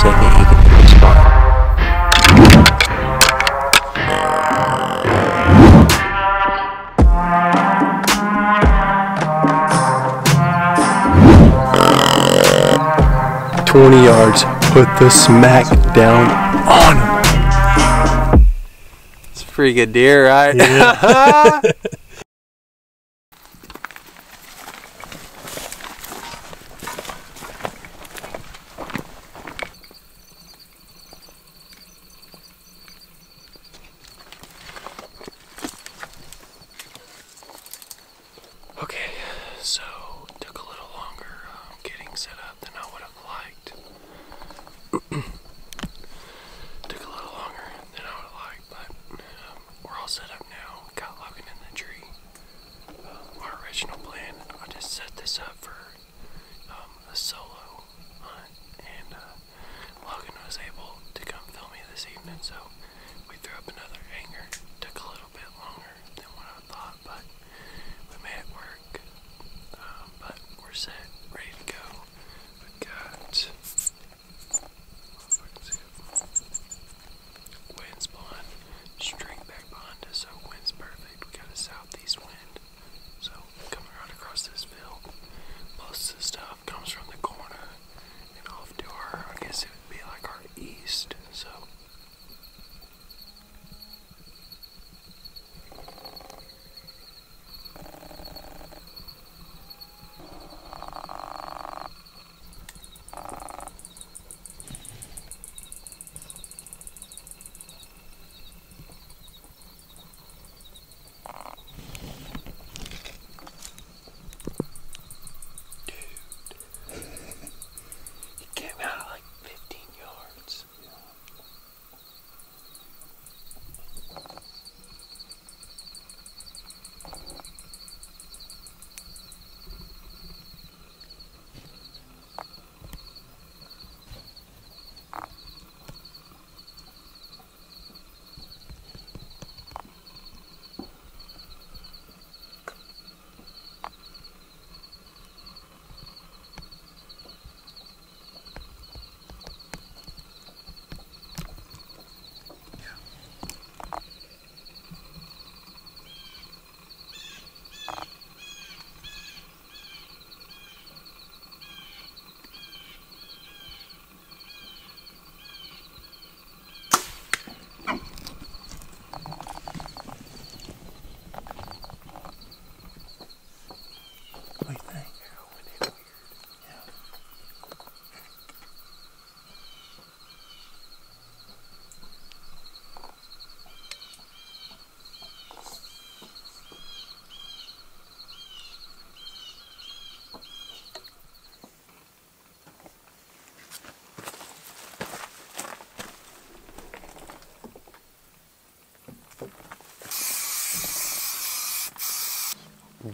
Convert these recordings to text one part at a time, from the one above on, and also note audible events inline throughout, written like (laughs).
second he can hit the spot. Twenty yards, put the smack down on him. It's a pretty good deer, right? Okay, (laughs) so took a little longer um, getting set up than I would have liked. took a little longer than I would have liked, but um, we're all set up now. Got Logan in the tree. Um, our original plan, I just set this up for um, a solo hunt, and uh, Logan was able to come film me this evening, so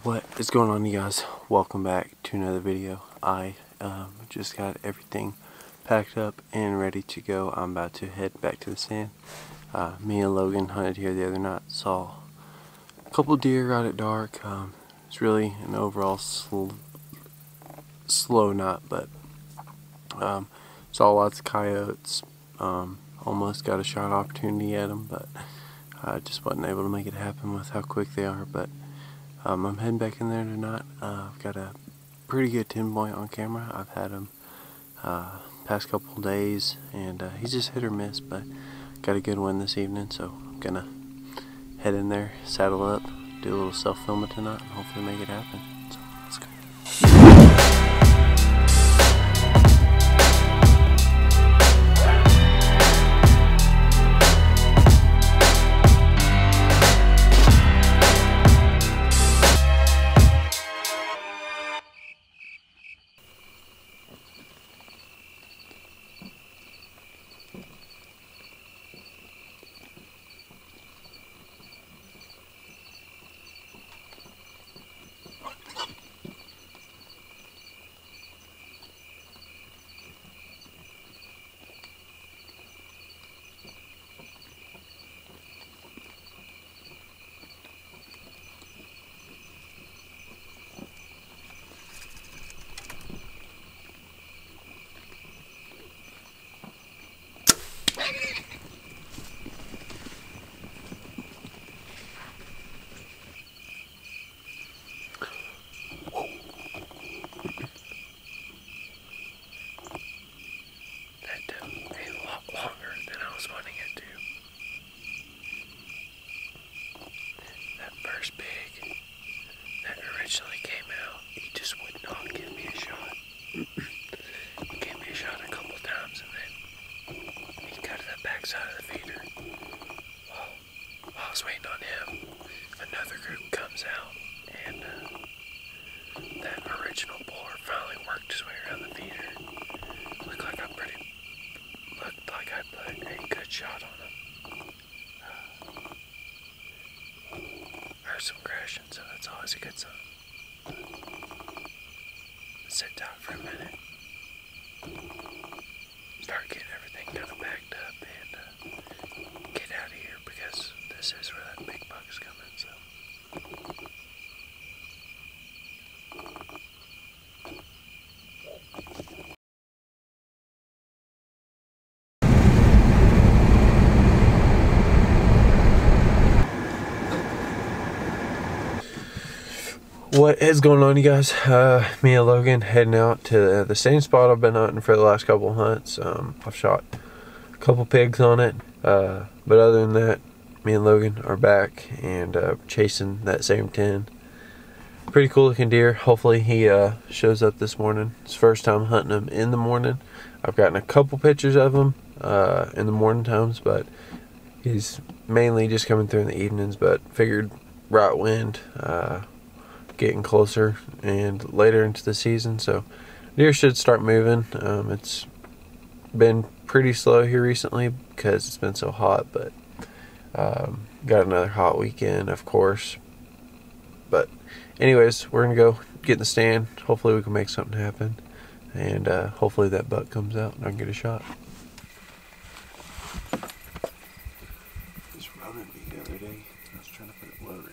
What is going on you guys? Welcome back to another video. I um, just got everything packed up and ready to go. I'm about to head back to the sand Uh, me and Logan hunted here the other night. Saw a couple deer out at dark. Um, it's really an overall sl slow night, but um, saw lots of coyotes. Um, almost got a shot opportunity at them, but I just wasn't able to make it happen with how quick they are. But um, I'm heading back in there tonight. Uh, I've got a pretty good 10 point on camera. I've had him uh, past couple days, and uh, he's just hit or miss, but got a good one this evening, so I'm gonna head in there, saddle up, do a little self filming tonight, and hopefully make it happen. What is going on, you guys? Uh, me and Logan heading out to the same spot I've been hunting for the last couple hunts. Um, I've shot a couple pigs on it, uh, but other than that, me and Logan are back and uh, chasing that same 10. Pretty cool looking deer. Hopefully he uh, shows up this morning. It's first time hunting him in the morning. I've gotten a couple pictures of him uh, in the morning times, but he's mainly just coming through in the evenings. But figured right wind uh, getting closer and later into the season, so deer should start moving. Um, it's been pretty slow here recently because it's been so hot, but um, got another hot weekend, of course. But, anyways, we're gonna go get in the stand. Hopefully, we can make something happen, and uh, hopefully that buck comes out and I can get a shot. This rubbing me the other day. I was trying to put it lower today.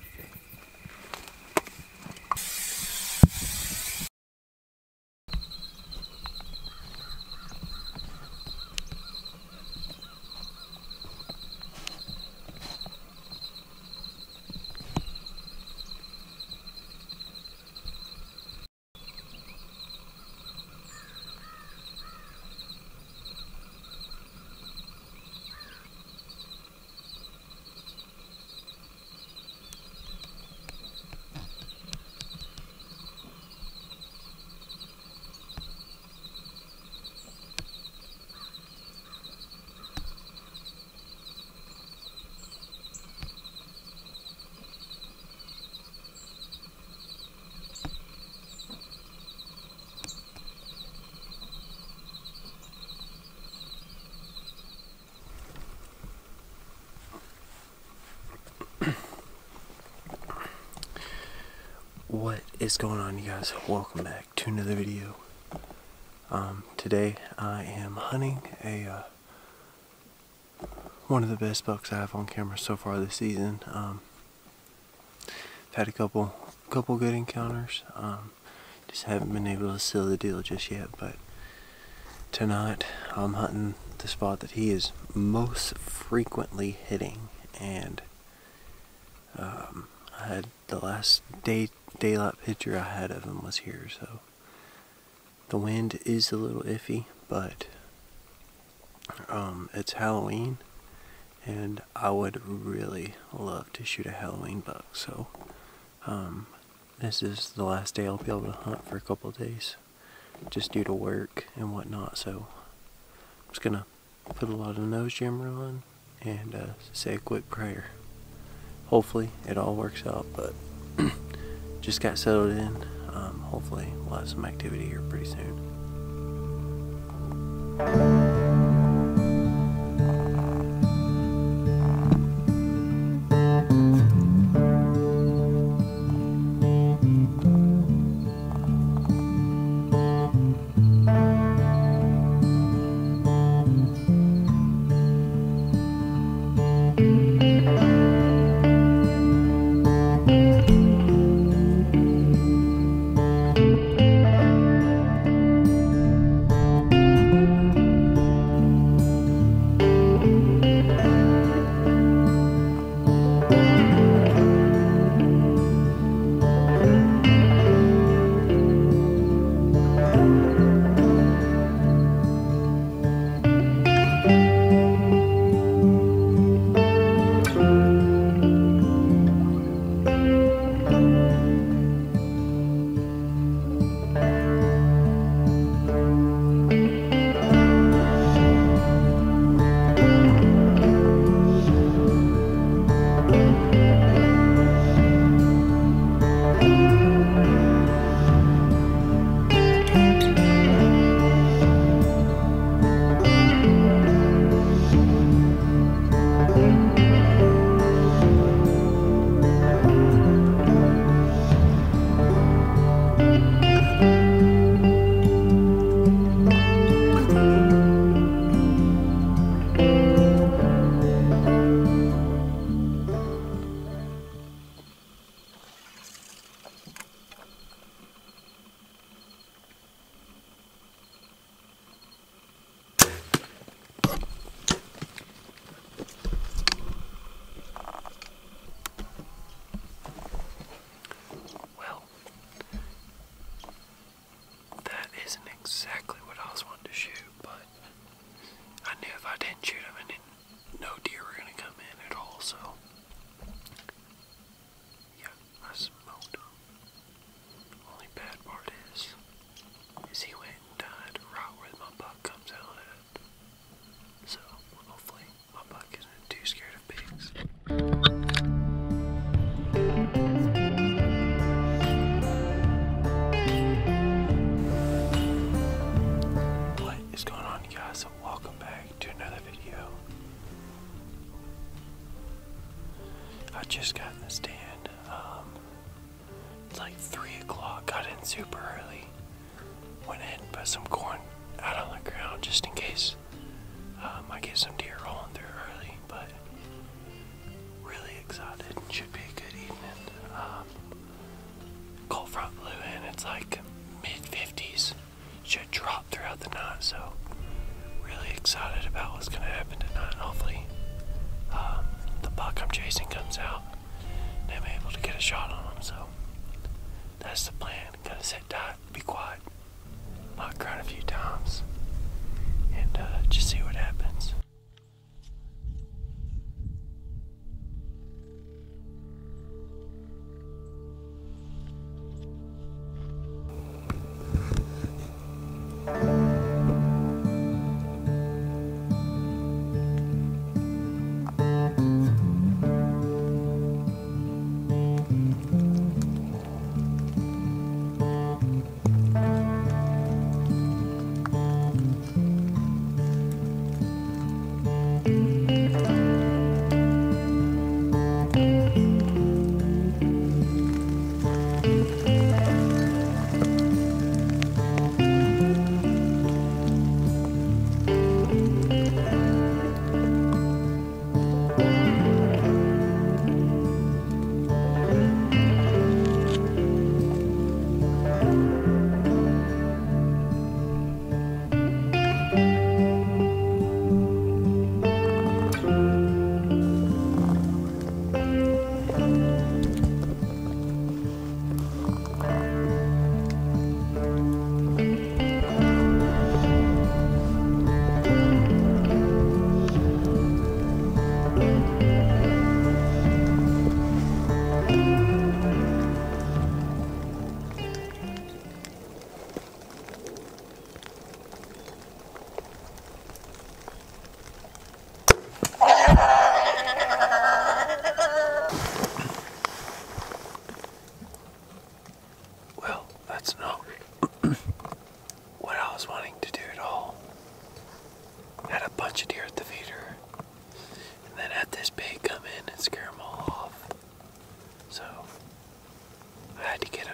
What is going on, you guys? Welcome back to another video. Um, today I am hunting a uh, one of the best bucks I have on camera so far this season. Um, I've had a couple couple good encounters. Um, just haven't been able to seal the deal just yet. But tonight I'm hunting the spot that he is most frequently hitting, and um, I had the last day daylight picture I had of him was here, so the wind is a little iffy, but um, it's Halloween, and I would really love to shoot a Halloween buck. So um, this is the last day I'll be able to hunt for a couple of days, just due to work and whatnot. So I'm just gonna put a lot of nose jammer on and uh, say a quick prayer. Hopefully it all works out, but (clears throat) just got settled in. Um, hopefully we'll have some activity here pretty soon.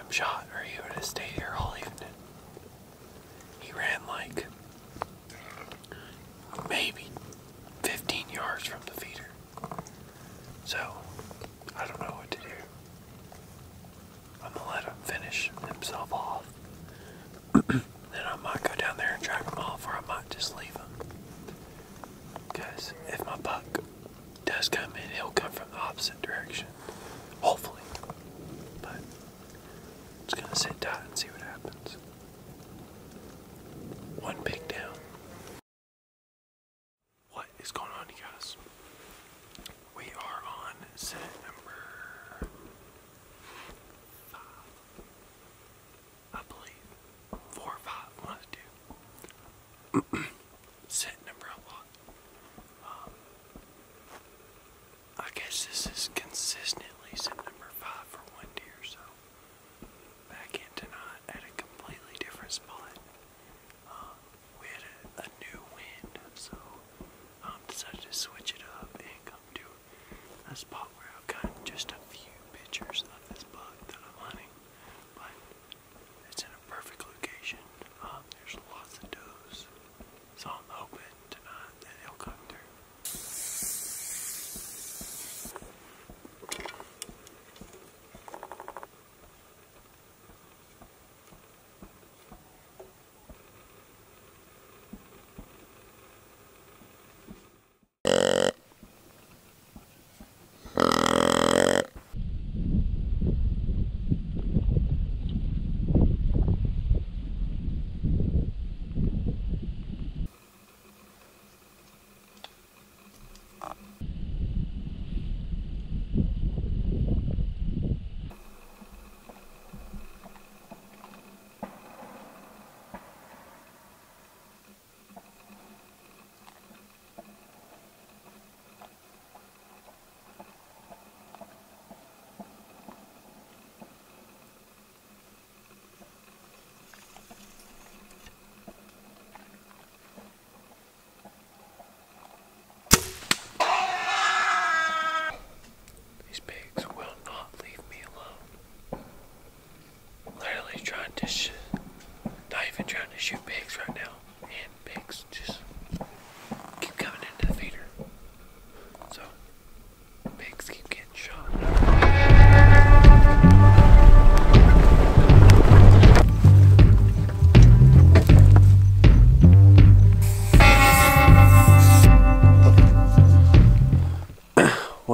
shot or he would have stayed here all evening. He ran like maybe 15 yards from the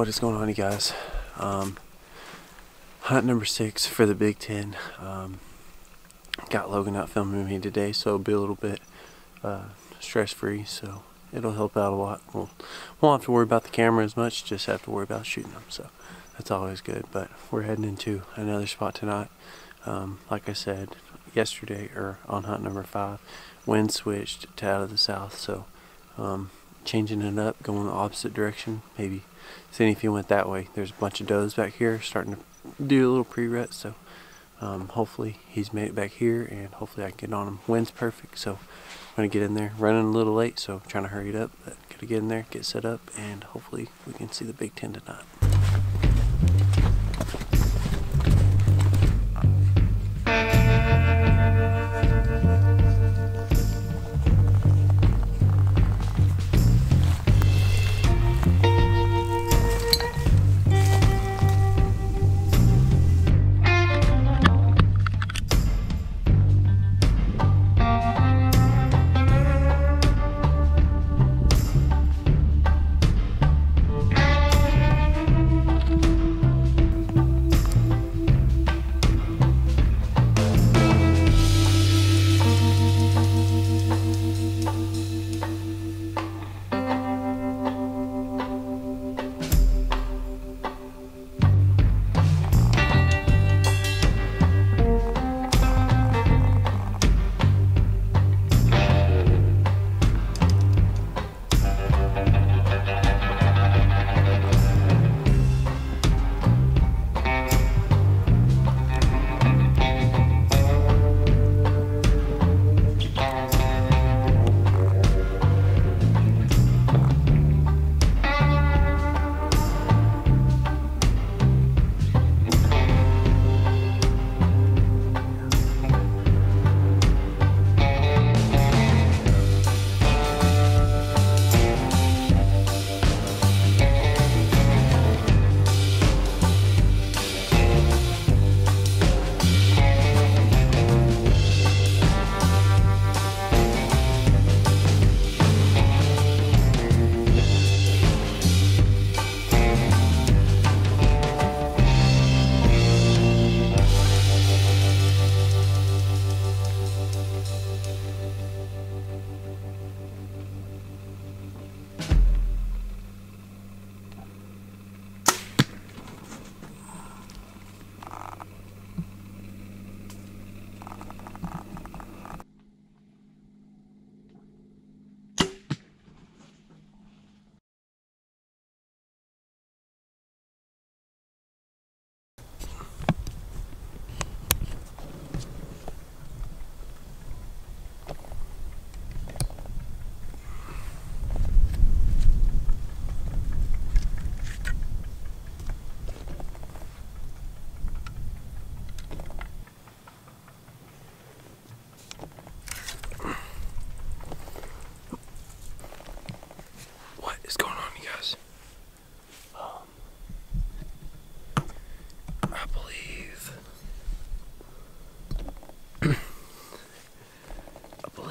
what is going on, you guys? Um, hunt number six for the Big Ten. Um, got Logan out filming me today, so it'll be a little bit uh, stress-free. So it'll help out a lot. We'll won't have to worry about the camera as much. Just have to worry about shooting them. So that's always good. But we're heading into another spot tonight. Um, like I said yesterday, or on hunt number five, wind switched to out of the south. So um, changing it up, going the opposite direction. Maybe seeing if he went that way. There's a bunch of does back here starting to do a little pre-rut, so um, hopefully he's made it back here and hopefully I can get on him. Wind's perfect, so I'm going to get in there. Running a little late, so I'm trying to hurry it up, but got to get in there, get set up, and hopefully we can see the Big Ten tonight.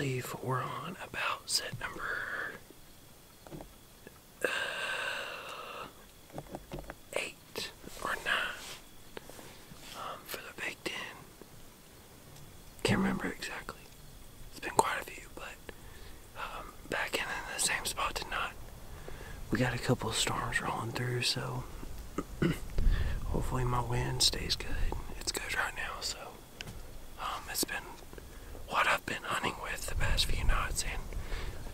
Believe we're on about set number. uh, eight or nine um, for the. Can't remember exactly. It's been quite a few, but um, back in, in the same spot tonight. We got a couple of storms rolling through, so (clears throat) hopefully my wind stays good right now, so um, it's been what I've been hunting past few nights, and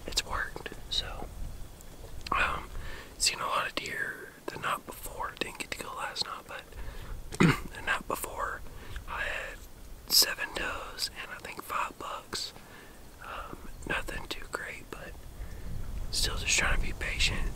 it's worked. So um, seen a lot of deer the night before. Didn't get to go last night, but (clears throat) the night before I had seven does and I think five bucks. Um, nothing too great, but still just trying to be patient.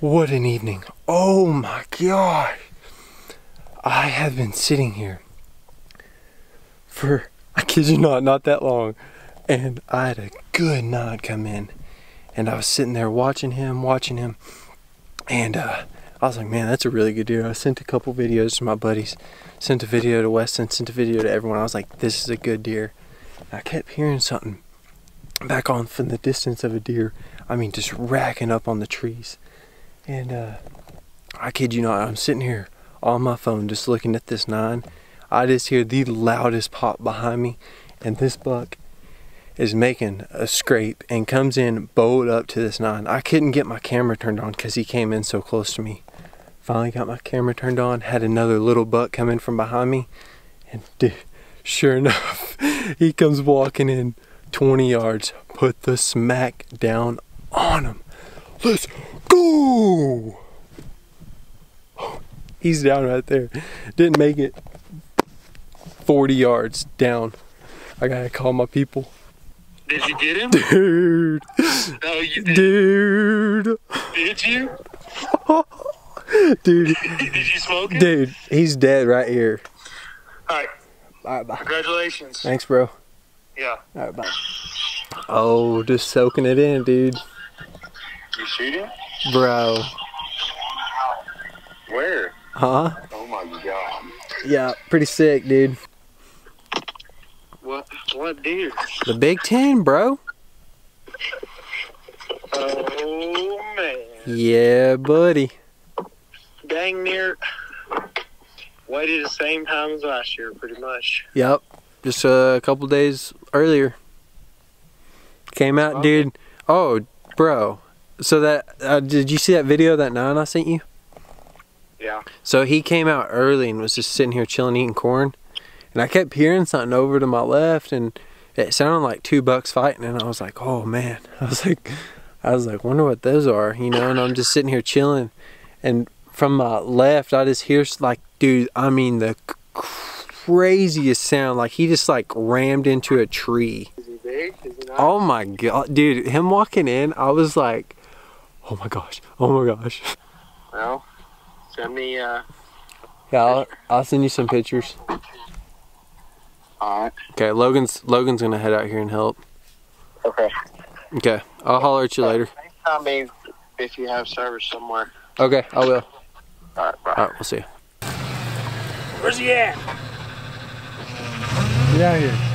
What an evening. Oh my god. I have been sitting here for, I kid you not, not that long. And I had a good nod come in. And I was sitting there watching him, watching him. And uh, I was like, man, that's a really good deer. I sent a couple videos to my buddies, sent a video to Weston, sent a video to everyone. I was like, this is a good deer. And I kept hearing something back on from the distance of a deer. I mean, just racking up on the trees. And uh, I kid you not, I'm sitting here on my phone just looking at this nine. I just hear the loudest pop behind me, and this buck is making a scrape and comes in bowed up to this nine. I couldn't get my camera turned on because he came in so close to me. Finally got my camera turned on, had another little buck come in from behind me, and (laughs) dude, sure enough, (laughs) he comes walking in 20 yards, put the smack down on him. Let's go! He's down right there. Didn't make it 40 yards down. I gotta call my people. Did you get him? (laughs) Dude. No, you did. Dude. Did you? (laughs) Dude. Did you smoke him? Dude, he's dead right here. All right. Alright, bye. Congratulations. Thanks, bro. Yeah. Alright, bye. Oh, just soaking it in, dude. You shoot him? Bro. Where? Huh? Oh my god. Yeah, pretty sick, dude. What? What deer? The Big Ten, bro. Oh man. Yeah, buddy. Dang near. Waited the same time as last year, pretty much. Yep. Just uh, a couple days earlier. Came out, dude. Oh, bro. So that uh, did you see that video that Nana sent you? Yeah. So he came out early and was just sitting here chilling, eating corn, and I kept hearing something over to my left, and it sounded like two bucks fighting, and I was like, oh man. (laughs) I was like, I was like, wonder what those are, you know? And I'm just sitting here chilling, and from my left, I just hear like, dude, I mean the craziest sound, like he just like rammed into a tree. Is he big? Is he not? Oh my god, dude, him walking in, I was like, oh my gosh, oh my gosh. Well, send me. Uh. Yeah, I'll, I'll send you some pictures. All right. Okay, Logan's Logan's gonna head out here and help. Okay. Okay, I'll holler at you later. Tell me if you have service somewhere. Okay, I will. All right. Bye. All right, we'll see you. Where's he at? Get out here.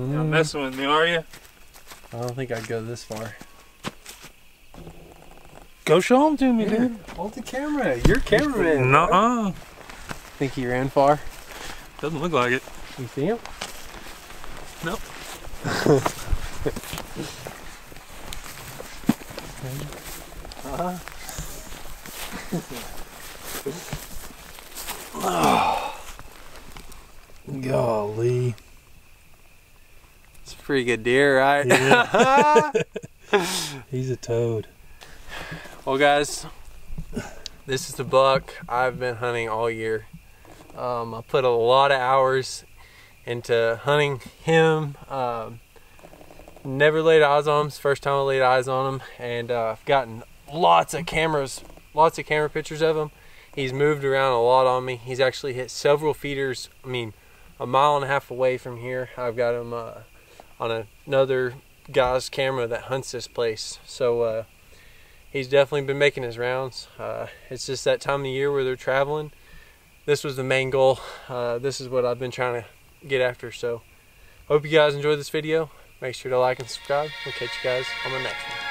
You're not messing with me, are you? I don't think I'd go this far. Go show them to me, dude. Hold the camera. You're cameraman. Nuh-uh. Think he ran far? Doesn't look like it. You see him? Nope. (laughs) uh Golly. (laughs) It's a pretty good deer, right? Yeah. (laughs) He's a toad. well, guys, this is the buck I've been hunting all year. Um, I put a lot of hours into hunting him. Um, never laid eyes on him. It's the first time I laid eyes on him, and uh, I've gotten lots of cameras, lots of camera pictures of him. He's moved around a lot on me. He's actually hit several feeders. I mean, a mile and a half away from here. I've got him uh, on another guy's camera that hunts this place. So uh, he's definitely been making his rounds. Uh, it's just that time of the year where they're traveling. This was the main goal. Uh, this is what I've been trying to get after. So hope you guys enjoyed this video. Make sure to like and subscribe. We'll catch you guys on the next one.